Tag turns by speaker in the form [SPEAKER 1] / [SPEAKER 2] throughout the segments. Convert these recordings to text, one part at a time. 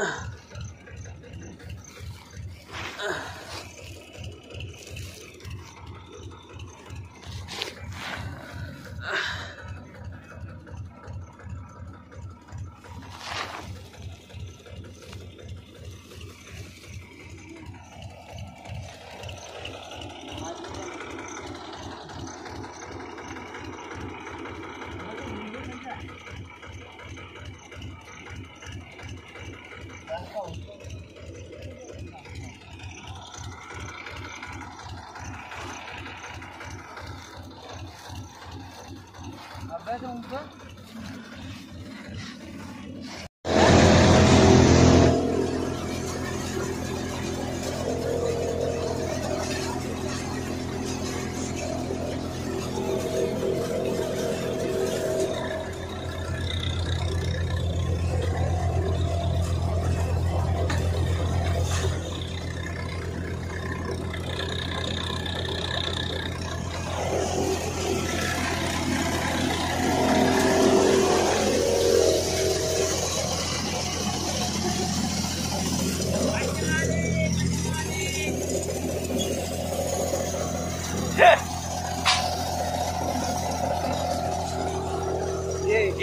[SPEAKER 1] Ugh. Habis dong, Bang.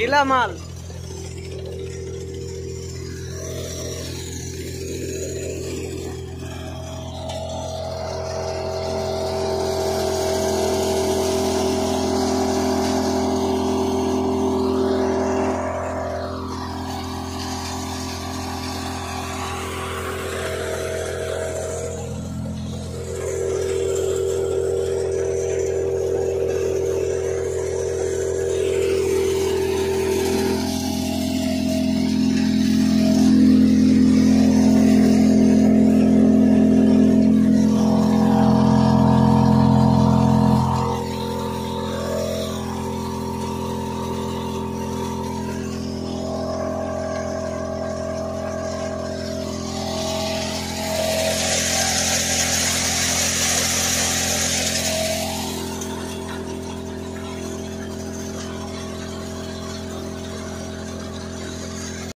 [SPEAKER 1] ¡La mar!